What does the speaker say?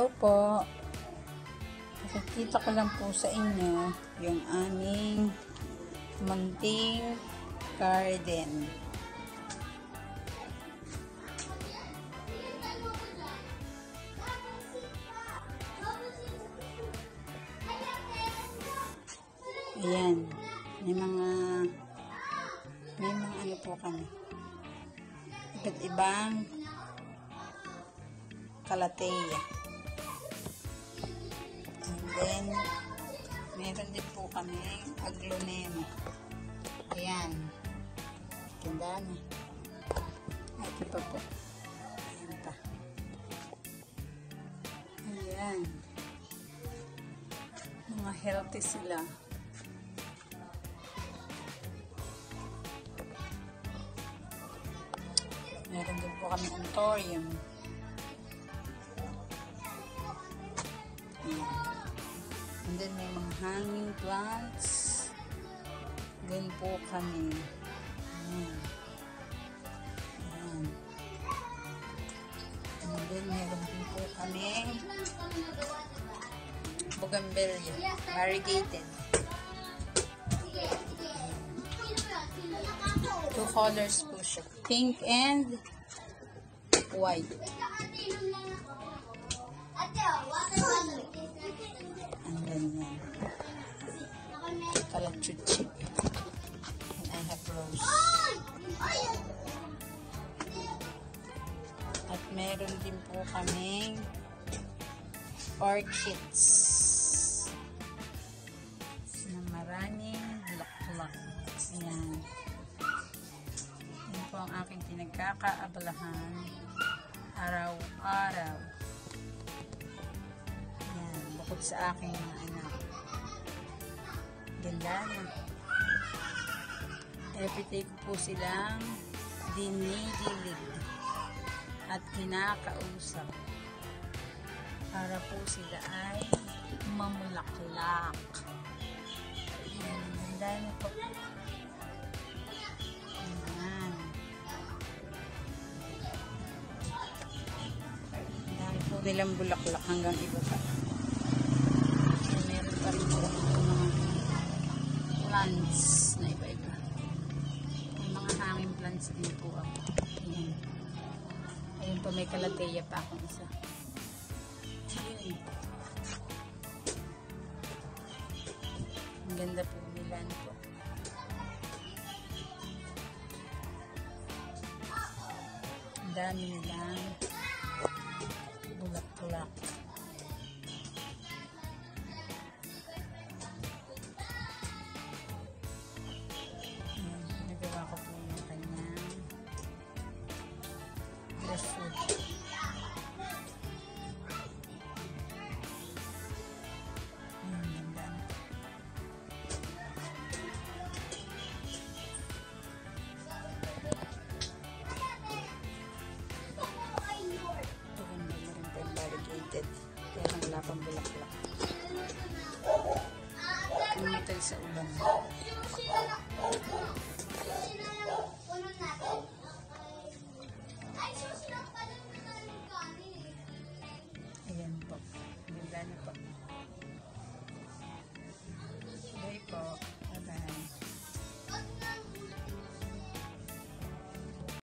Hello po. Nakikita ko lang po sa inyo yung aming munting garden. Ayan. May mga may mga ano po kami. Iba't ibang kalateya. Then, meron din po kami aglonema. Ayan. Ganda na. Ito pa po. Ayan pa. Ayan. Mga healthy sila. Meron din po kami antorium. Then may mga hanging plants. Din po kami. Ayan. Ayan. And then meron din po kami bougainvillea. Variegated. Two colors po siya. Pink and white. Kalachuchi. And I have rose. At meron din po kaming orchids na maraming bulaklak. Yan. Yan po ang aking pinagkakaabalahan araw-araw. Sa aking anak. Ganda na. Everyday ko po silang dinidilig at kinakausap para po sila ay mamulaklak. Ayan, ganda na po. Ayan. Dami po nilang bulaklak hanggang iba pa. Po mga plants na iba-iba. May mga hanging plants din po ako. Ayan. Ayun po, may kalateya pa akong isa. Ang ganda po nila ano po. Ang dami nilang bulak-bulak. Fresh food. Variegated. Kaya lang wala pang bulaklak. Namatay sa ulan.